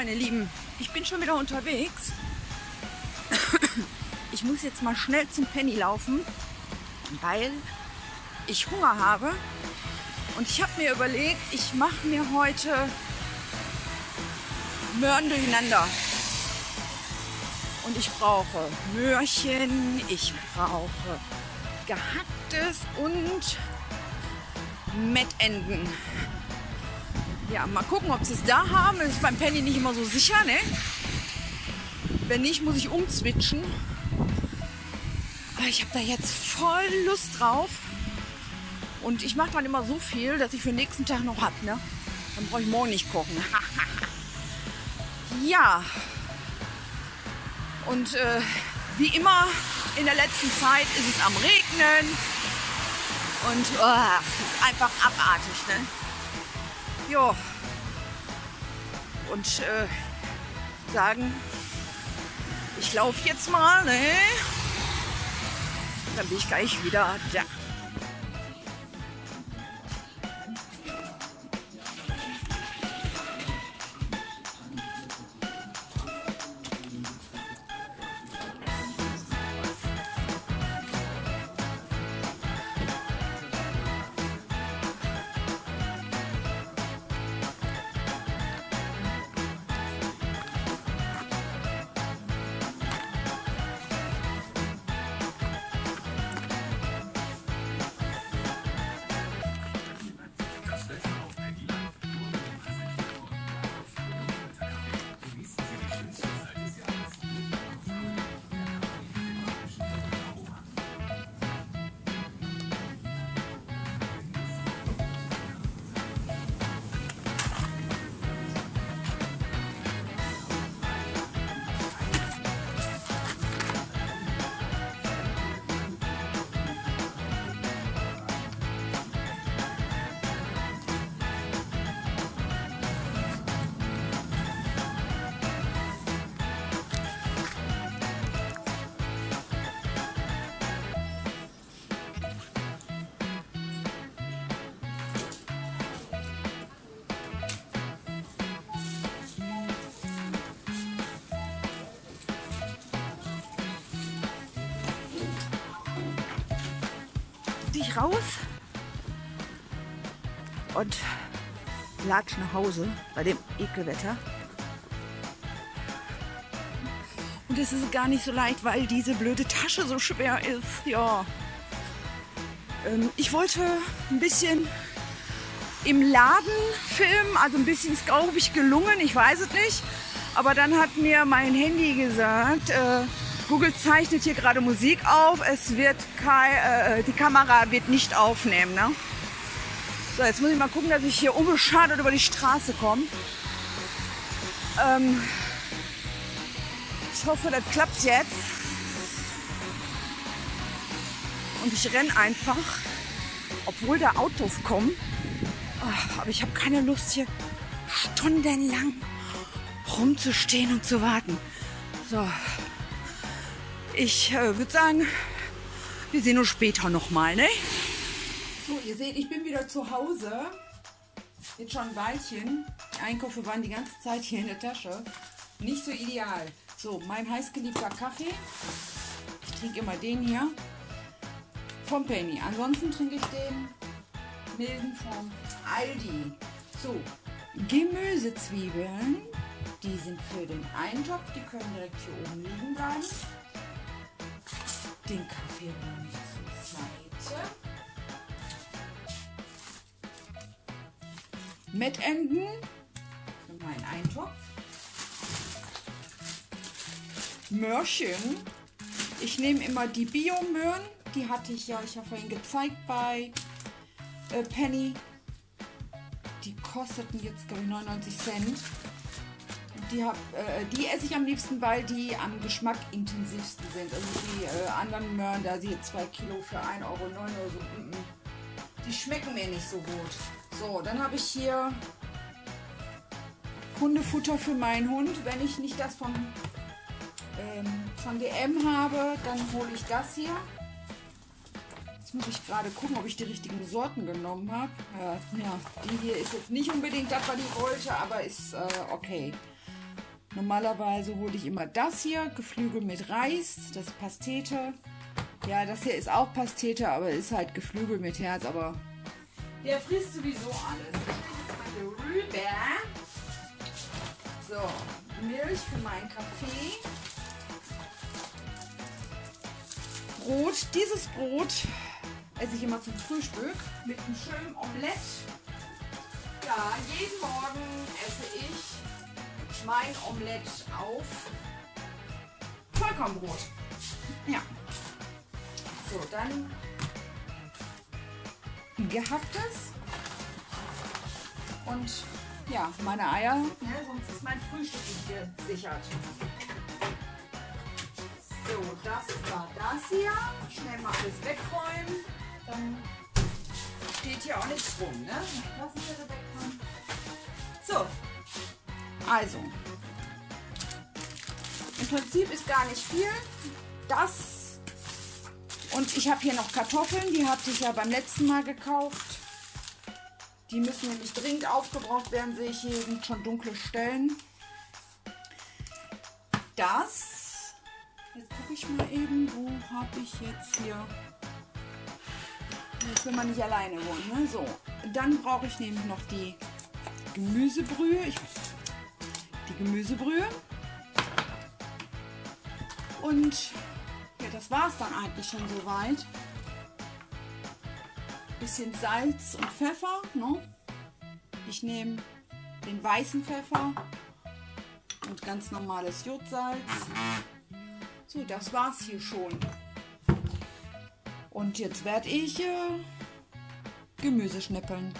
meine Lieben, ich bin schon wieder unterwegs. Ich muss jetzt mal schnell zum Penny laufen, weil ich Hunger habe. Und ich habe mir überlegt, ich mache mir heute Möhren durcheinander. Und ich brauche Möhrchen, ich brauche gehacktes und Mettenden. Ja, mal gucken, ob sie es da haben. Das ist beim Penny nicht immer so sicher, ne? Wenn nicht, muss ich umzwitschen. Aber ich habe da jetzt voll Lust drauf. Und ich mache dann immer so viel, dass ich für den nächsten Tag noch habe, ne? Dann brauche ich morgen nicht kochen. ja. Und äh, wie immer in der letzten Zeit ist es am Regnen. Und oh, einfach abartig, ne? Ja. Und äh, sagen, ich laufe jetzt mal, ne? Dann bin ich gleich wieder da. Ich raus und latsch nach Hause bei dem Ekelwetter. Und es ist gar nicht so leicht, weil diese blöde Tasche so schwer ist. Ja. Ähm, ich wollte ein bisschen im Laden filmen. Also ein bisschen ist, glaube ich, gelungen. Ich weiß es nicht. Aber dann hat mir mein Handy gesagt, äh, Google zeichnet hier gerade Musik auf. Es wird kein, äh, die Kamera wird nicht aufnehmen. Ne? So, jetzt muss ich mal gucken, dass ich hier unbeschadet über die Straße komme. Ähm, ich hoffe, das klappt jetzt. Und ich renne einfach, obwohl da Autos kommen. Aber ich habe keine Lust hier stundenlang rumzustehen und zu warten. So, ich äh, würde sagen, wir sehen uns später nochmal, ne? So, ihr seht, ich bin wieder zu Hause. Jetzt schon ein Weilchen. Die Einkäufe waren die ganze Zeit hier in der Tasche. Nicht so ideal. So, mein heißgeliebter Kaffee. Ich trinke immer den hier. Vom Penny. Ansonsten trinke ich den milden vom Aldi. So, Gemüsezwiebeln. Die sind für den Eintopf. Die können direkt hier oben liegen bleiben den Kaffee räume zur Seite. Mettenden für meinen Eintopf. Möhrchen. Ich nehme immer die Bio-Möhren. Die hatte ich ja, ich habe vorhin gezeigt bei äh, Penny. Die kosteten jetzt, glaube ich, 99 Cent. Die, hab, äh, die esse ich am liebsten, weil die am Geschmack intensivsten sind. Also die äh, anderen Möhren, da sie 2 Kilo für 1,09 Euro oder so, mm, mm, die schmecken mir nicht so gut. So, dann habe ich hier Hundefutter für meinen Hund. Wenn ich nicht das von, ähm, von DM habe, dann hole ich das hier. Jetzt muss ich gerade gucken, ob ich die richtigen Sorten genommen habe. Ja, ja, die hier ist jetzt nicht unbedingt das, was ich wollte, aber ist äh, okay. Normalerweise hole ich immer das hier, Geflügel mit Reis, das ist Pastete. Ja, das hier ist auch Pastete, aber ist halt Geflügel mit Herz, aber der frisst sowieso alles. Ich lege jetzt mal hier rüber. So, Milch für meinen Kaffee. Brot, dieses Brot esse ich immer zum Frühstück mit einem schönen Omelett. Ja, jeden Morgen esse ich mein Omelett auf Vollkornbrot. Ja. So, dann gehacktes und ja, meine Eier, ne, sonst ist mein Frühstück nicht gesichert. So, das war das hier. Schnell mal alles wegräumen. Dann steht hier auch nichts rum, ne? Lassen wir wegräumen. So, also. Im Prinzip ist gar nicht viel. Das und ich habe hier noch Kartoffeln, die hatte ich ja beim letzten Mal gekauft. Die müssen nämlich dringend aufgebraucht werden, sehe ich hier sind schon dunkle Stellen. Das, jetzt gucke ich mal eben, wo habe ich jetzt hier, jetzt will man nicht alleine wohnen, ne? So, dann brauche ich nämlich noch die Gemüsebrühe, ich, die Gemüsebrühe und ja, das war es dann eigentlich schon soweit. Bisschen Salz und Pfeffer. Ne? Ich nehme den weißen Pfeffer und ganz normales Jodsalz. So, das war's hier schon. Und jetzt werde ich äh, Gemüse schnippeln.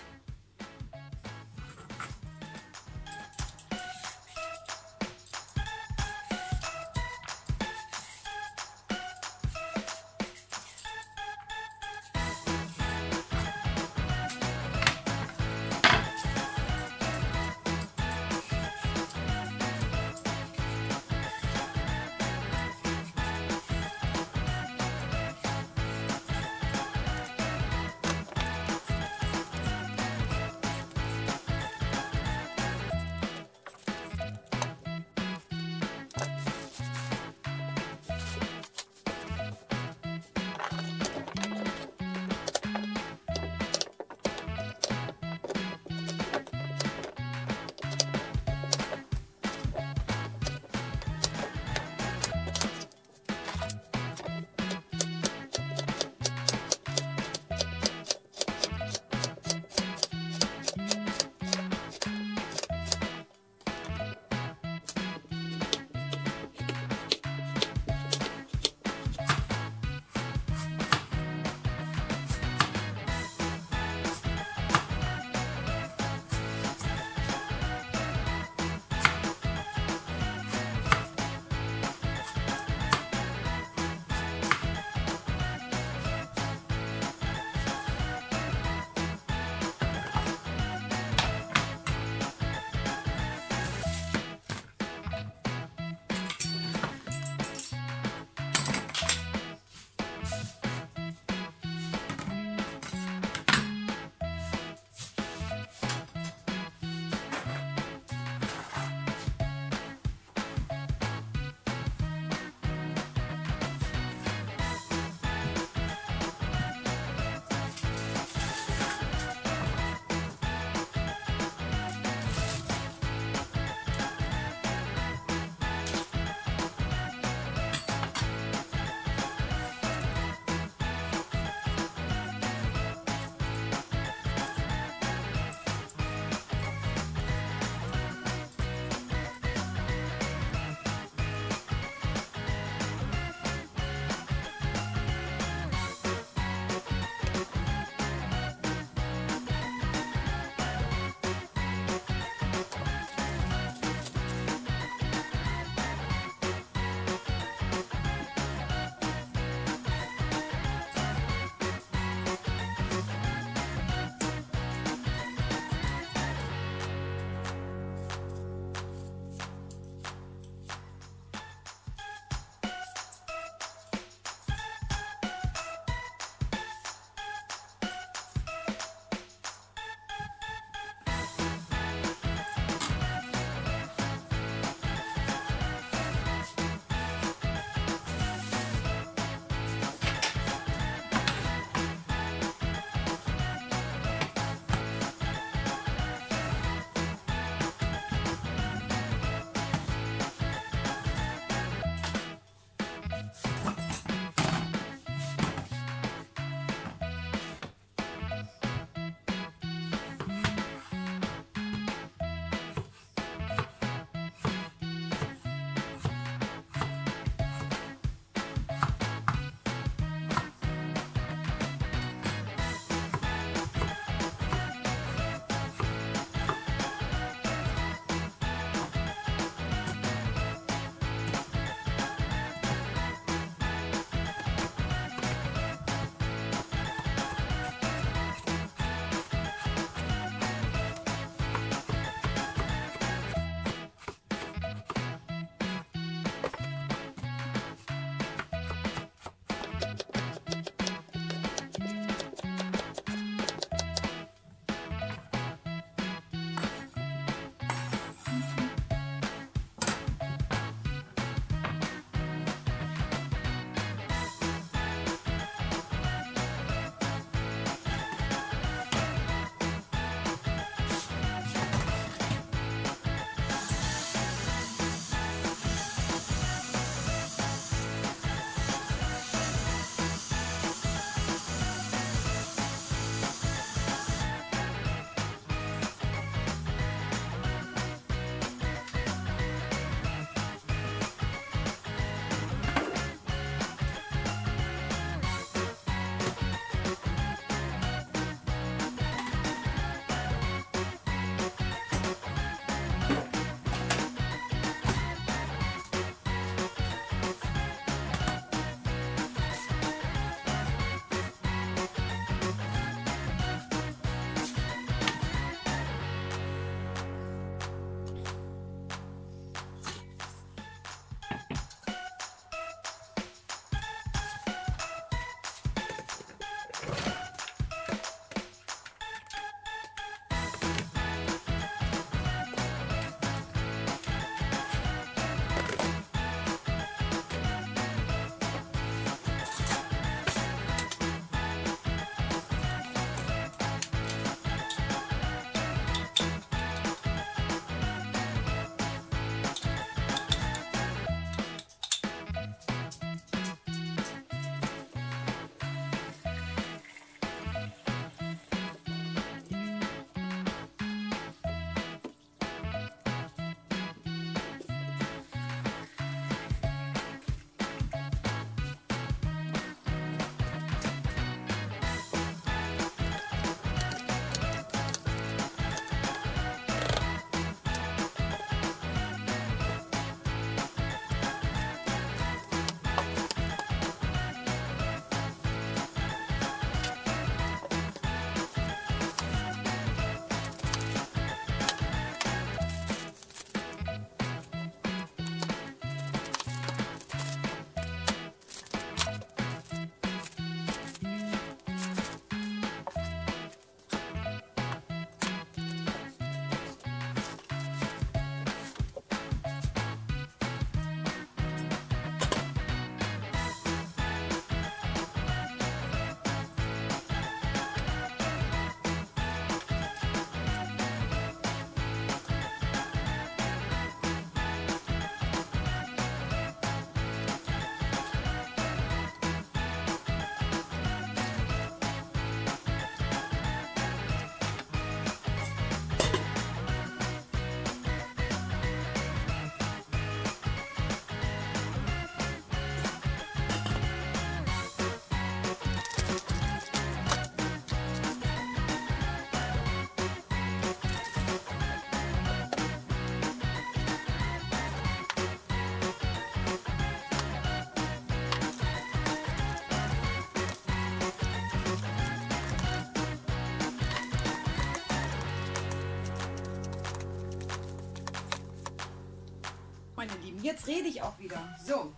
Jetzt rede ich auch wieder. So.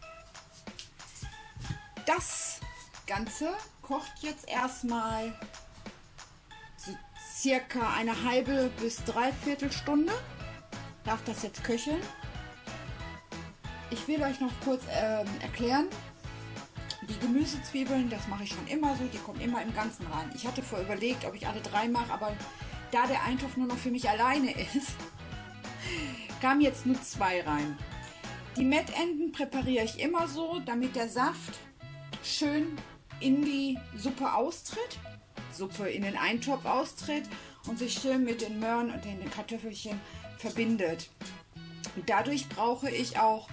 Das Ganze kocht jetzt erstmal so circa eine halbe bis dreiviertel Stunde. Darf das jetzt köcheln? Ich will euch noch kurz äh, erklären, die Gemüsezwiebeln, das mache ich schon immer so, die kommen immer im Ganzen rein. Ich hatte vorher überlegt, ob ich alle drei mache, aber da der Eintopf nur noch für mich alleine ist, kamen jetzt nur zwei rein. Die Mettenden präpariere ich immer so, damit der Saft schön in die Suppe austritt, Suppe in den Eintopf austritt und sich schön mit den Möhren und den Kartoffelchen verbindet. Dadurch brauche ich auch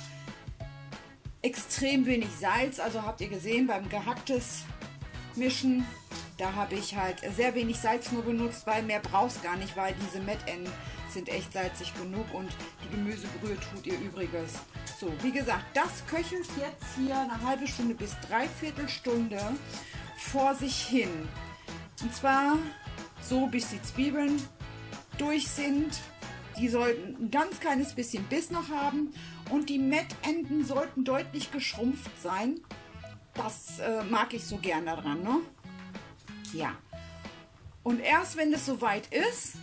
extrem wenig Salz. Also habt ihr gesehen beim gehacktes Mischen, da habe ich halt sehr wenig Salz nur benutzt, weil mehr brauchst gar nicht, weil diese Mettenden sind echt salzig genug und die Gemüsebrühe tut ihr Übriges. So, wie gesagt, das köchelt jetzt hier eine halbe Stunde bis dreiviertel Stunde vor sich hin. Und zwar so, bis die Zwiebeln durch sind. Die sollten ein ganz kleines bisschen Biss noch haben und die Mettenden sollten deutlich geschrumpft sein. Das äh, mag ich so gern daran, ne? Ja. Und erst wenn es soweit ist,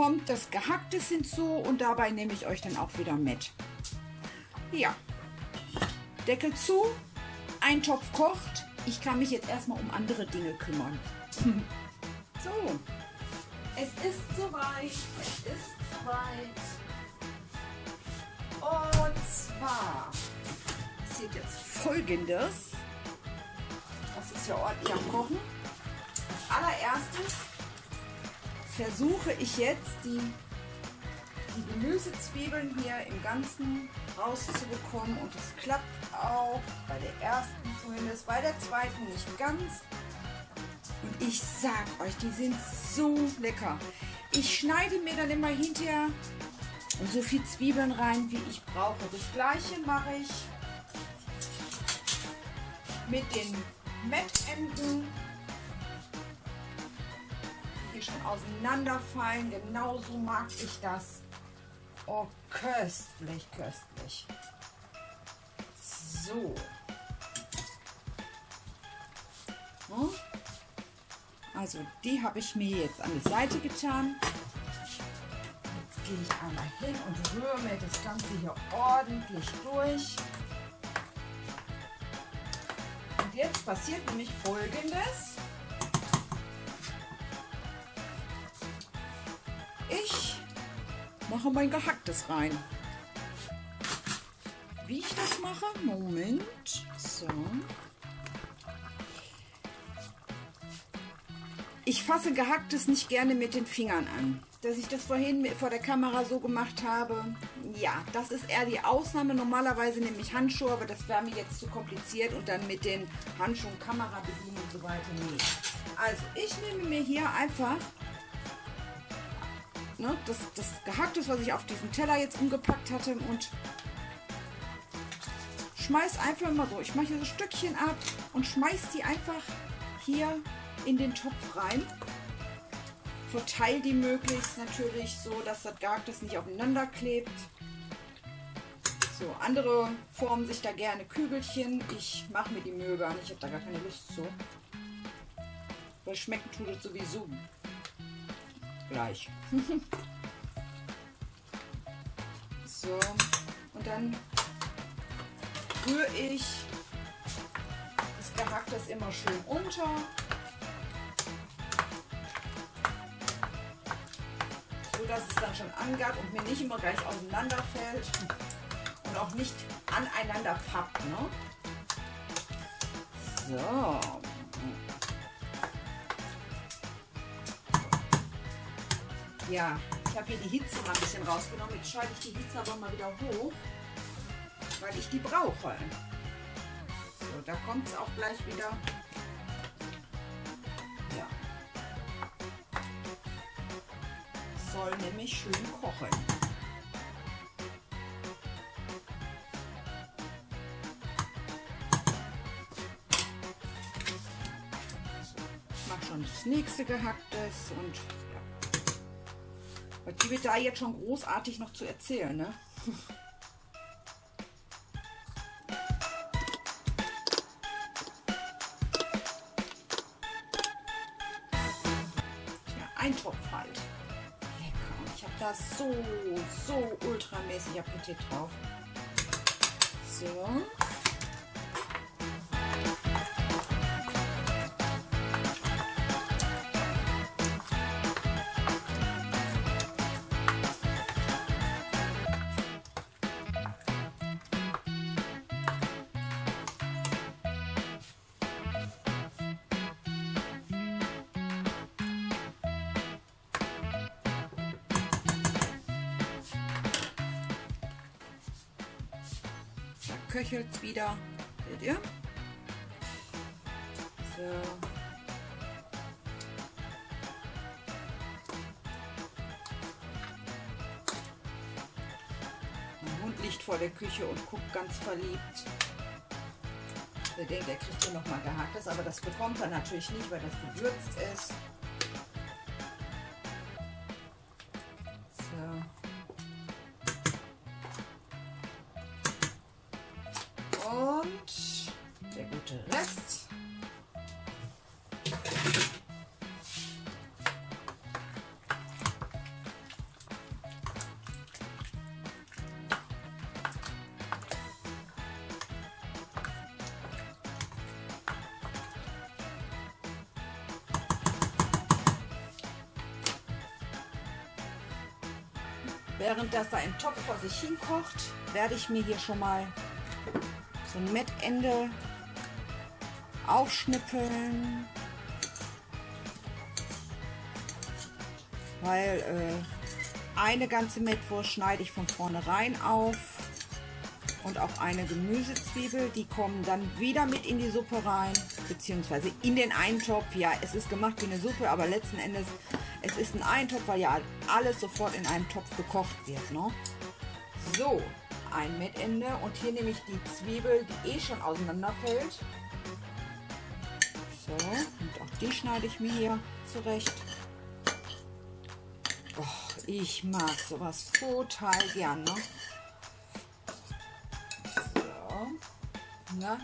kommt das Gehacktes hinzu und dabei nehme ich euch dann auch wieder mit. Ja. Deckel zu, ein Topf kocht. Ich kann mich jetzt erstmal um andere Dinge kümmern. so. Es ist soweit. Es ist soweit. Und zwar passiert jetzt folgendes. Das ist ja ordentlich am Kochen. Als allererstes versuche ich jetzt die, die Gemüsezwiebeln hier im Ganzen rauszubekommen. Und es klappt auch bei der ersten zumindest, bei der zweiten nicht ganz. Und ich sag euch, die sind so lecker. Ich schneide mir dann immer hinterher so viel Zwiebeln rein, wie ich brauche. Das gleiche mache ich mit den Mettenden, die schon auseinanderfallen. Genauso mag ich das. Oh, köstlich, köstlich. So. Hm? Also die habe ich mir jetzt an die Seite getan gehe ich einmal hin und rühre mir das Ganze hier ordentlich durch. Und jetzt passiert nämlich folgendes. Ich mache mein Gehacktes rein. Wie ich das mache? Moment. So. Ich fasse Gehacktes nicht gerne mit den Fingern an dass ich das vorhin vor der Kamera so gemacht habe. Ja, das ist eher die Ausnahme. Normalerweise nehme ich Handschuhe, aber das wäre mir jetzt zu kompliziert und dann mit den Handschuhen Kamera bedienen und so weiter. Nee. Also ich nehme mir hier einfach ne, das, das Gehacktes, was ich auf diesen Teller jetzt umgepackt hatte und schmeiß einfach mal so. Ich mache hier so Stückchen ab und schmeiß die einfach hier in den Topf rein verteile die möglichst natürlich so, dass das Garktes nicht aufeinander klebt. So, andere formen sich da gerne Kügelchen. Ich mache mir die Mühe gar nicht, ich habe da gar keine Lust zu. Weil schmecken tut es sowieso gleich. so, und dann rühre ich das Gehacktes immer schön unter. dass es dann schon angab und mir nicht immer gleich auseinanderfällt und auch nicht aneinander pappt. Ne? So. Ja, ich habe hier die Hitze mal ein bisschen rausgenommen. Jetzt schalte ich die Hitze aber mal wieder hoch, weil ich die brauche. So, da kommt es auch gleich wieder soll nämlich schön kochen. ich mache schon das nächste gehacktes und ja. Was gibt es da jetzt schon großartig noch zu erzählen, ne? ein Topf halt. Lecker. Ich habe da so, so ultramäßig Appetit drauf. So. Köchelt es wieder. Seht ihr? So. Liegt vor der Küche und guckt ganz verliebt. Der denkt, er kriegt hier nochmal gehacktes, aber das bekommt er natürlich nicht, weil das gewürzt ist. Während das da im Topf vor sich hin kocht, werde ich mir hier schon mal so ein Mettende aufschnippeln. Weil äh, eine ganze Mettwurst schneide ich von vornherein auf und auch eine Gemüsezwiebel. Die kommen dann wieder mit in die Suppe rein, beziehungsweise in den Eintopf. Ja, es ist gemacht wie eine Suppe, aber letzten Endes es ist ein Eintopf, weil ja alles sofort in einem Topf gekocht wird. Ne? So, ein Mettende und hier nehme ich die Zwiebel, die eh schon auseinanderfällt. So, und auch die schneide ich mir hier zurecht. Oh, ich mag sowas total gern. Ne? So, na,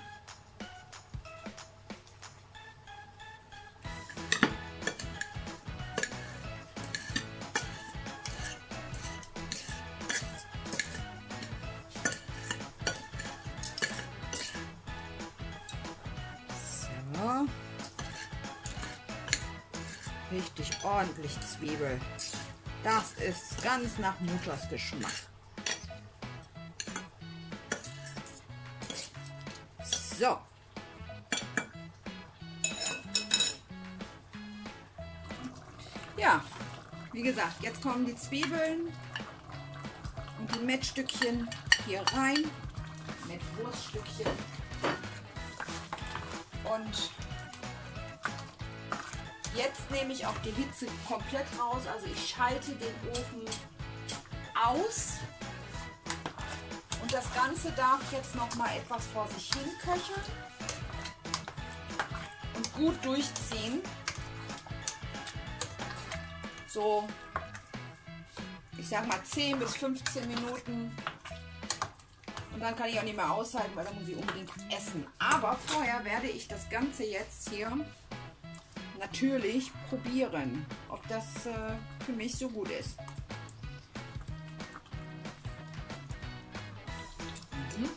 ordentlich Zwiebel. Das ist ganz nach Mutters Geschmack. So. Ja, wie gesagt, jetzt kommen die Zwiebeln und die Mettstückchen hier rein. Mettwurststückchen. Und Jetzt nehme ich auch die Hitze komplett raus. Also ich schalte den Ofen aus. Und das Ganze darf jetzt noch mal etwas vor sich hin köcheln. Und gut durchziehen. So, ich sag mal 10 bis 15 Minuten. Und dann kann ich auch nicht mehr aushalten, weil dann muss ich unbedingt essen. Aber vorher werde ich das Ganze jetzt hier natürlich probieren, ob das äh, für mich so gut ist. Mhm.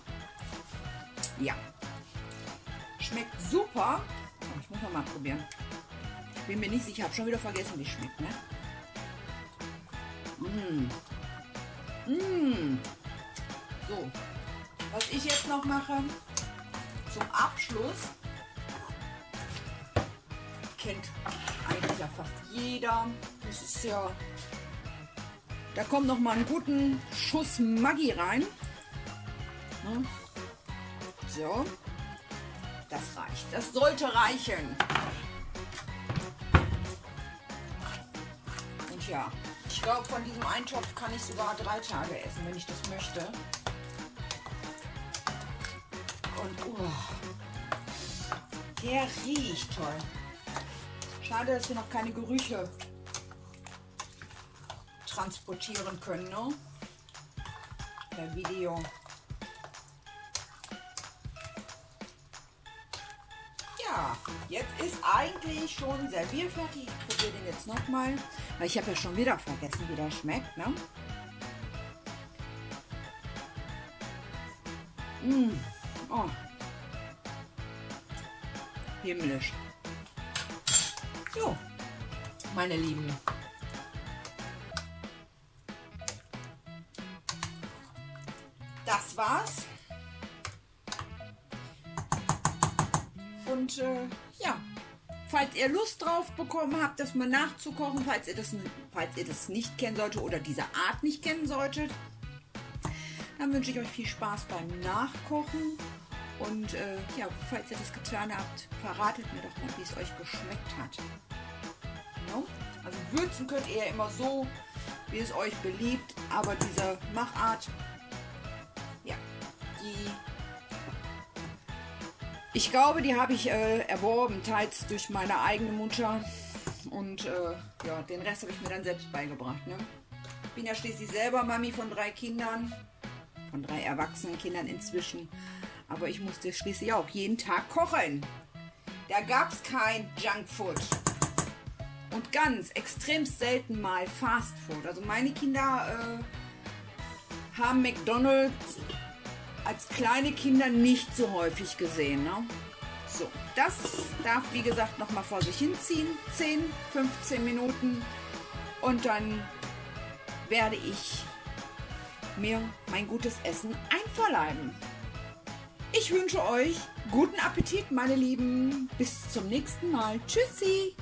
Ja, schmeckt super. Oh, ich muss noch mal probieren. Bin mir nicht sicher, habe schon wieder vergessen, wie es schmeckt. Ne? Mmh. Mmh. So, was ich jetzt noch mache zum Abschluss kennt eigentlich ja fast jeder. Das ist ja, da kommt noch mal einen guten Schuss Maggi rein. Ne? So, das reicht. Das sollte reichen. Und ja, ich glaube, von diesem Eintopf kann ich sogar drei Tage essen, wenn ich das möchte. Und oh, der riecht toll. Schade, dass wir noch keine Gerüche transportieren können, ne? Per Video. Ja. jetzt ist eigentlich schon servierfertig. Ich probiere den jetzt nochmal, weil ich habe ja schon wieder vergessen, wie der schmeckt. Ne? Mmh. Oh. Himmlisch. So, meine Lieben. Das war's. Und äh, ja, falls ihr Lust drauf bekommen habt, das mal nachzukochen, falls ihr das, falls ihr das nicht kennen solltet oder diese Art nicht kennen solltet, dann wünsche ich euch viel Spaß beim Nachkochen. Und äh, ja, falls ihr das getan habt, verratet mir doch mal, wie es euch geschmeckt hat. No? Also würzen könnt ihr immer so, wie es euch beliebt, aber diese Machart, ja, die, ich glaube, die habe ich äh, erworben, teils durch meine eigene Mutter und äh, ja, den Rest habe ich mir dann selbst beigebracht. Ne? Bin ja schließlich selber Mami von drei Kindern, von drei erwachsenen Kindern inzwischen. Aber ich musste schließlich auch jeden Tag kochen. Da gab es kein Junkfood. Und ganz extrem selten mal Fastfood. Also meine Kinder äh, haben McDonald's als kleine Kinder nicht so häufig gesehen. Ne? So, das darf wie gesagt nochmal vor sich hinziehen. 10, 15 Minuten. Und dann werde ich mir mein gutes Essen einverleiben. Ich wünsche euch guten Appetit, meine Lieben. Bis zum nächsten Mal. Tschüssi.